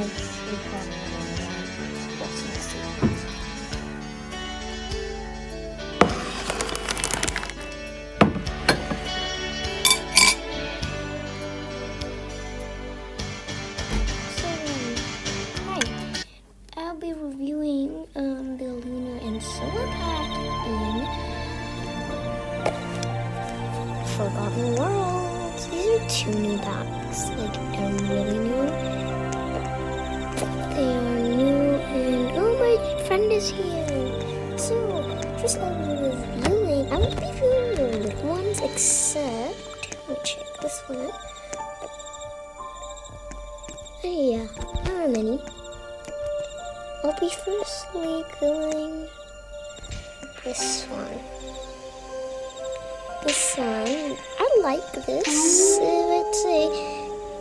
What's next friend is here. So, first I'll be reviewing. I won't be reviewing the ones, except let me check this one. Oh yeah, there are many. I'll be firstly going this one. This one, I like this.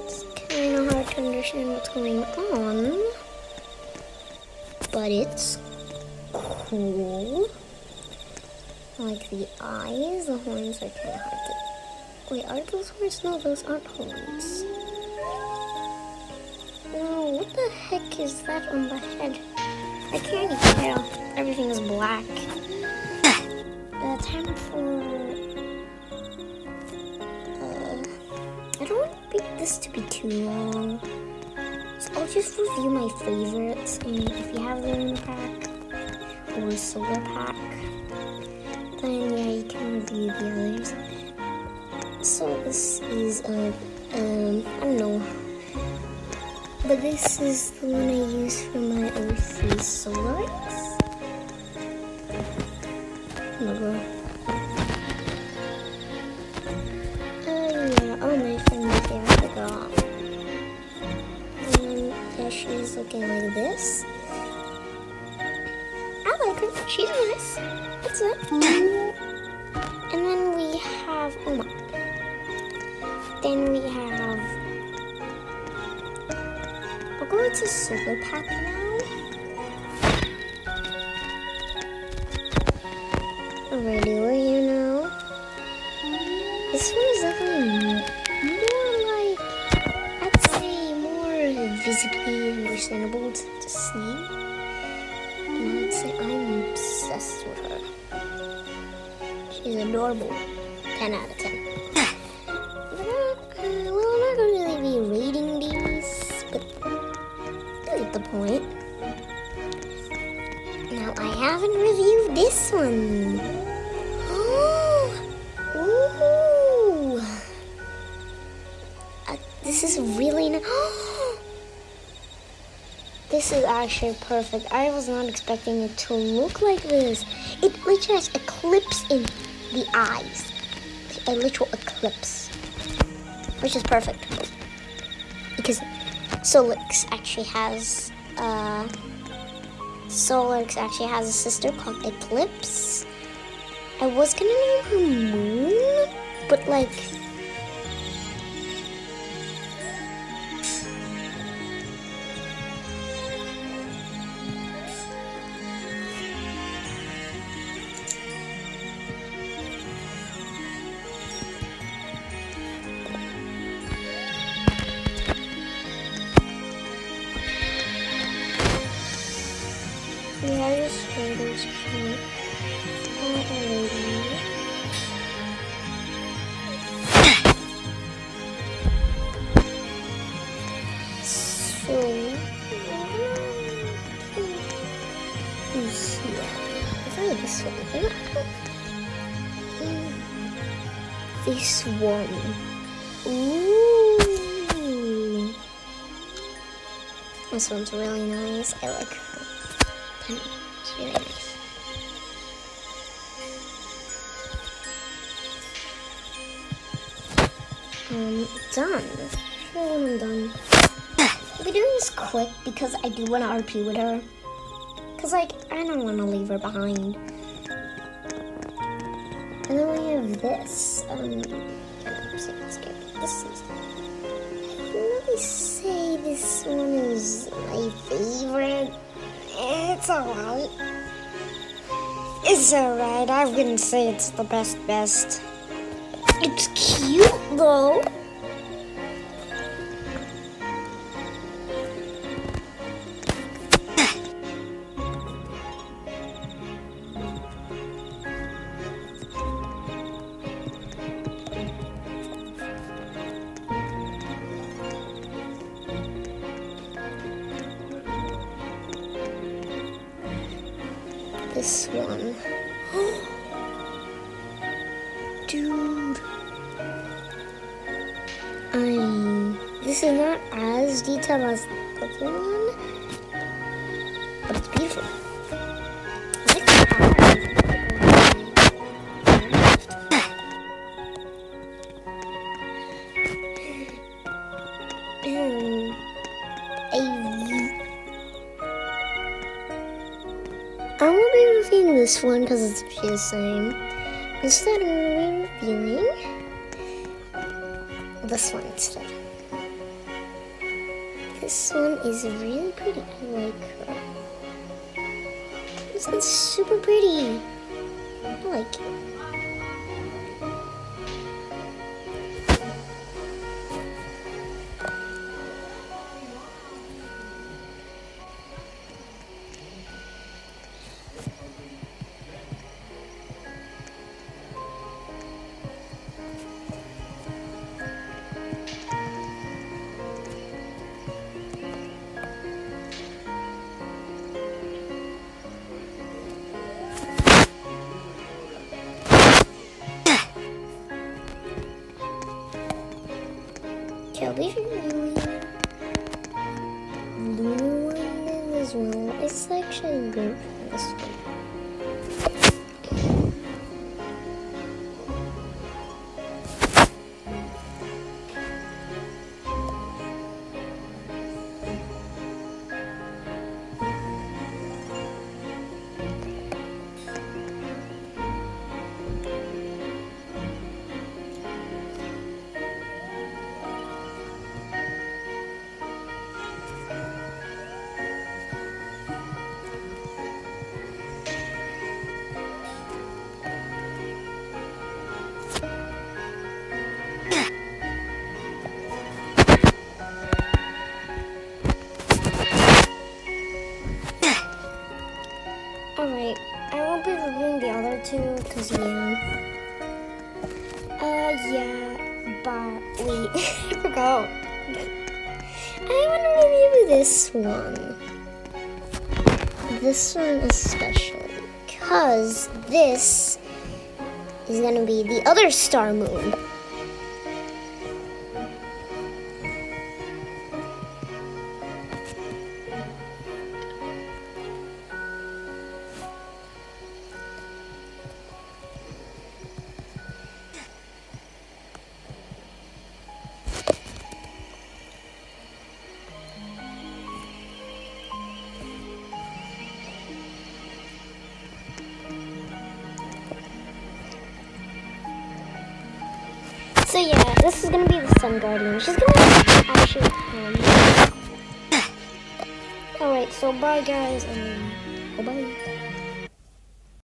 It's kind of hard to understand what's going on, but it's cool. Like the eyes. The horns are kind of hard to. Wait, are those horns? No, those aren't horns. No, what the heck is that on the head? I can't even tell. Everything is black. Uh, time for. Uh, I don't want this to be too long. Just review my favorites. And if you have them in the Lunar Pack or Solar Pack, then yeah, you can review the others. So this is, uh, um, I don't know. But this is the one I use for my O3 Solix. Oh my god. She's looking like this. I like her, she's nice. That's it. And then we have, my. Then we have I'll going to Solar Pack now. Regular, you now. This one is definitely more like, I'd say, more visibly understandable to, to. And I'd say I'm obsessed with her. She's adorable. 10 out of 10. But, uh, well, I'm not going to really be rating these, but that's the point. Now I haven't reviewed this one. Ooh. Uh, this is really nice. This is actually perfect. I was not expecting it to look like this. It literally has eclipse in the eyes. A literal eclipse. Which is perfect. Because Solix actually has uh Solix actually has a sister called Eclipse. I was gonna name her Moon, but like Yeah, a lady. So, think this one. This one. Ooh. This one's really nice. I like her. It's really nice. Um, done. When I'm done. I'll be doing this quick because I do want to RP with her. Because, like, I don't want to leave her behind. And then we have this. Um, this is. I wouldn't really say this one is my favorite. It's alright. It's alright. I wouldn't say it's the best best. It's cute though. This one. Dude. I. This is not as detailed as the other one, but it's beautiful. This one because it's the same. Instead, be reviewing this one instead. This one is really pretty. I like her. This one's super pretty. I like it. Kelby's really blue one as well. It's actually good for this one. Alright, I won't be reviewing the other two because, yeah. Uh, yeah, but wait, I forgot. I want to review this one. This one especially because this is gonna be the other star moon. So yeah, this is gonna be the Sun Guardian. She's gonna actually come. Alright, so bye guys, and bye bye.